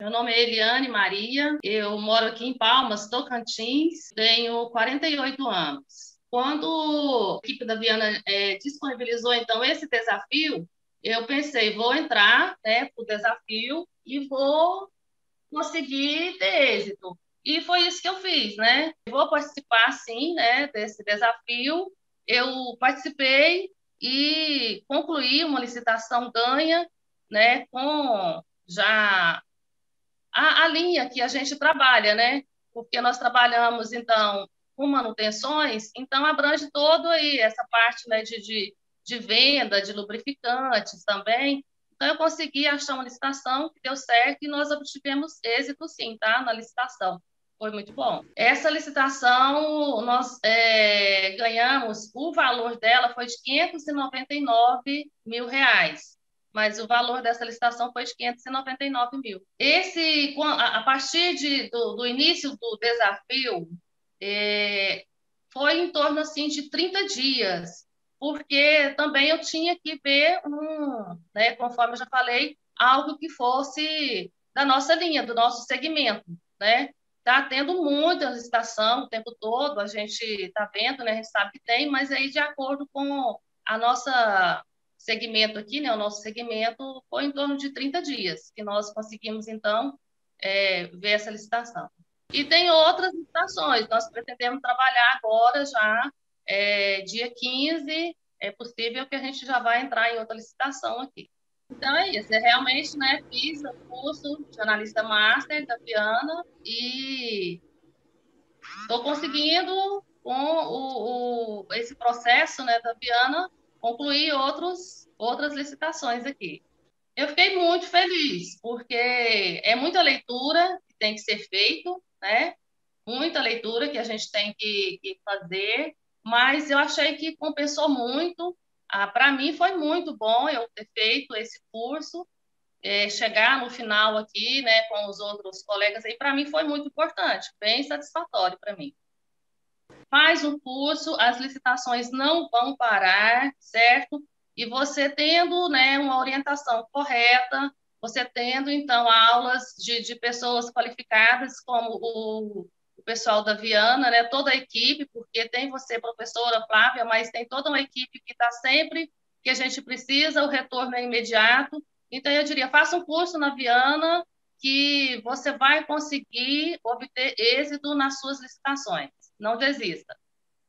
Meu nome é Eliane Maria, eu moro aqui em Palmas, Tocantins, tenho 48 anos. Quando a equipe da Viana é, disponibilizou, então, esse desafio, eu pensei, vou entrar né, para o desafio e vou conseguir ter êxito. E foi isso que eu fiz, né? Vou participar, sim, né, desse desafio. Eu participei e concluí uma licitação ganha, né, com já linha que a gente trabalha, né? Porque nós trabalhamos, então, com manutenções, então abrange todo aí essa parte né, de, de, de venda, de lubrificantes também. Então, eu consegui achar uma licitação que deu certo e nós obtivemos êxito, sim, tá? Na licitação. Foi muito bom. Essa licitação, nós é, ganhamos, o valor dela foi de 599 mil reais mas o valor dessa licitação foi de 599 mil. Esse, a partir de, do, do início do desafio, é, foi em torno assim de 30 dias, porque também eu tinha que ver um, né, conforme eu já falei, algo que fosse da nossa linha, do nosso segmento, né? Tá tendo muita licitação o tempo todo, a gente está vendo, né? A gente sabe que tem, mas aí de acordo com a nossa segmento aqui, né, o nosso segmento, foi em torno de 30 dias que nós conseguimos, então, é, ver essa licitação. E tem outras licitações, nós pretendemos trabalhar agora já, é, dia 15, é possível que a gente já vai entrar em outra licitação aqui. Então é isso, eu realmente né, fiz o curso de analista master da Piana e estou conseguindo com o, o, esse processo né, da Piana concluir outros, outras licitações aqui. Eu fiquei muito feliz, porque é muita leitura que tem que ser feito, né? Muita leitura que a gente tem que, que fazer, mas eu achei que compensou muito. Ah, Para mim foi muito bom eu ter feito esse curso, é, chegar no final aqui, né, com os outros colegas aí, para mim foi muito importante, bem satisfatório para mim faz um curso, as licitações não vão parar, certo? E você tendo né, uma orientação correta, você tendo, então, aulas de, de pessoas qualificadas, como o, o pessoal da Viana, né, toda a equipe, porque tem você, professora Flávia, mas tem toda uma equipe que está sempre que a gente precisa, o retorno é imediato. Então, eu diria, faça um curso na Viana, que você vai conseguir obter êxito nas suas licitações não desista.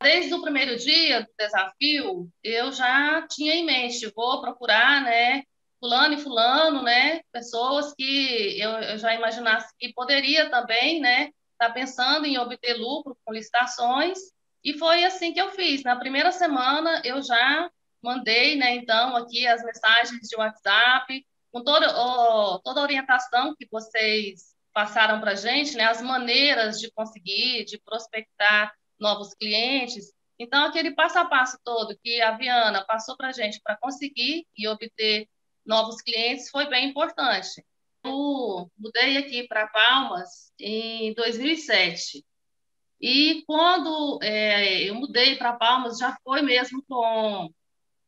Desde o primeiro dia do desafio, eu já tinha em mente, vou procurar, né, fulano e fulano, né, pessoas que eu, eu já imaginasse que poderia também, né, estar tá pensando em obter lucro com licitações, e foi assim que eu fiz. Na primeira semana, eu já mandei, né, então, aqui as mensagens de WhatsApp, com toda, oh, toda a orientação que vocês passaram para a gente, né, as maneiras de conseguir, de prospectar novos clientes. Então, aquele passo a passo todo que a Viana passou para a gente para conseguir e obter novos clientes foi bem importante. Eu mudei aqui para Palmas em 2007. E quando é, eu mudei para Palmas, já foi mesmo com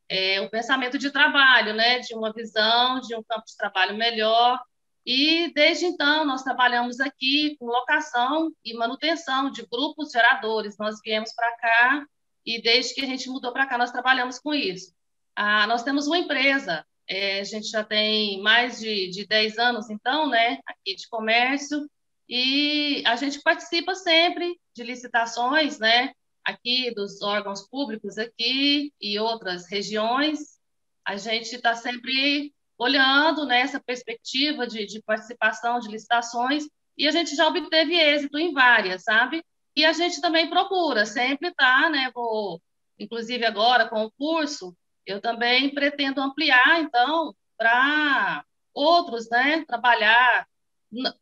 é, o pensamento de trabalho, né? de uma visão de um campo de trabalho melhor, e desde então nós trabalhamos aqui com locação e manutenção de grupos geradores. Nós viemos para cá e desde que a gente mudou para cá nós trabalhamos com isso. Ah, nós temos uma empresa, é, a gente já tem mais de, de 10 anos então, né, aqui de comércio, e a gente participa sempre de licitações, né, aqui dos órgãos públicos aqui e outras regiões. A gente está sempre olhando nessa né, perspectiva de, de participação de licitações, e a gente já obteve êxito em várias, sabe? E a gente também procura sempre estar, tá, né? Vou, inclusive agora com o curso, eu também pretendo ampliar, então, para outros, né? Trabalhar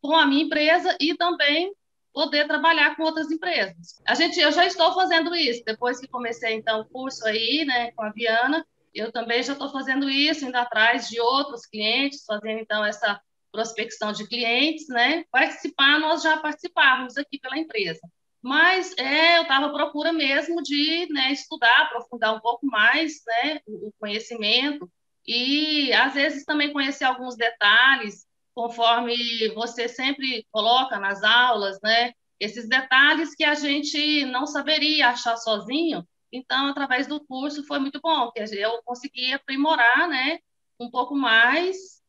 com a minha empresa e também poder trabalhar com outras empresas. A gente, eu já estou fazendo isso depois que comecei então o curso aí, né, com a Viana. Eu também já estou fazendo isso, indo atrás de outros clientes, fazendo então essa prospecção de clientes, né? Participar, nós já participávamos aqui pela empresa. Mas é, eu estava à procura mesmo de né, estudar, aprofundar um pouco mais né, o, o conhecimento e, às vezes, também conhecer alguns detalhes, conforme você sempre coloca nas aulas, né? Esses detalhes que a gente não saberia achar sozinho. Então, através do curso foi muito bom, que eu consegui aprimorar, né? Um pouco mais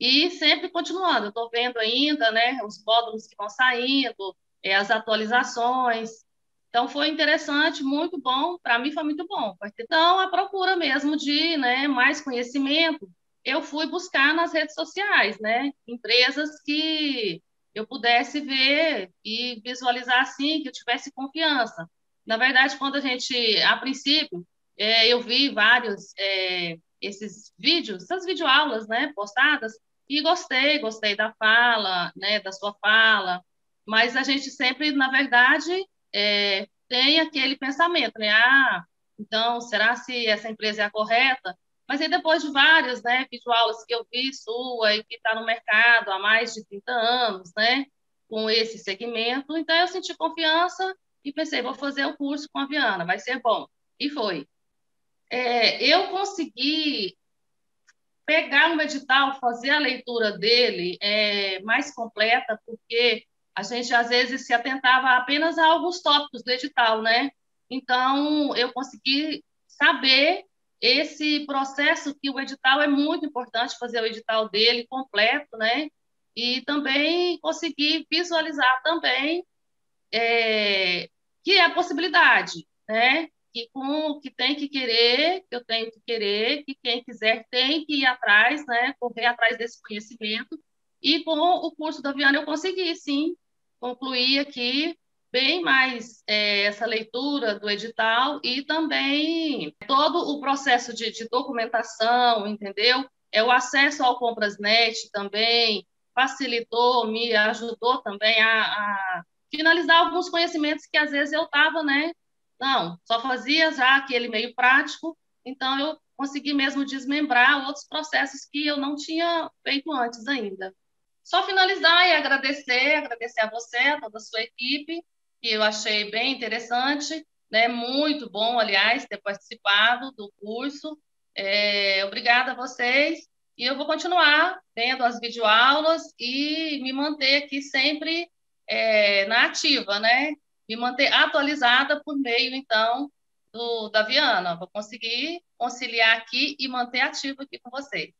e sempre continuando. Estou vendo ainda, né? Os módulos que vão saindo, é, as atualizações. Então, foi interessante, muito bom. Para mim, foi muito bom. Então, a procura mesmo de né, mais conhecimento, eu fui buscar nas redes sociais, né? Empresas que eu pudesse ver e visualizar assim, que eu tivesse confiança. Na verdade, quando a gente, a princípio, é, eu vi vários é, esses vídeos, essas videoaulas, né, postadas, e gostei, gostei da fala, né, da sua fala, mas a gente sempre, na verdade, é, tem aquele pensamento, né, ah, então, será se essa empresa é a correta? Mas aí depois de várias, né, videoaulas que eu vi sua e que está no mercado há mais de 30 anos, né, com esse segmento, então eu senti confiança e pensei, vou fazer o curso com a Viana, vai ser bom. E foi. É, eu consegui pegar um edital, fazer a leitura dele é, mais completa, porque a gente às vezes se atentava apenas a alguns tópicos do edital, né? Então, eu consegui saber esse processo que o edital é muito importante fazer o edital dele completo, né? E também conseguir visualizar também é, que é a possibilidade, né? Que com que tem que querer, que eu tenho que querer, que quem quiser tem que ir atrás, né? Correr atrás desse conhecimento. E com o curso da Viana eu consegui, sim, concluir aqui bem mais é, essa leitura do edital e também todo o processo de, de documentação, entendeu? É o acesso ao Comprasnet também facilitou, me ajudou também a, a finalizar alguns conhecimentos que às vezes eu estava, né? Não, só fazia já aquele meio prático, então eu consegui mesmo desmembrar outros processos que eu não tinha feito antes ainda. Só finalizar e agradecer, agradecer a você, a toda a sua equipe, que eu achei bem interessante, né? Muito bom, aliás, ter participado do curso. É, obrigada a vocês. E eu vou continuar vendo as videoaulas e me manter aqui sempre é, na ativa, né? Me manter atualizada por meio, então, do, da Viana. Vou conseguir conciliar aqui e manter ativo aqui com vocês.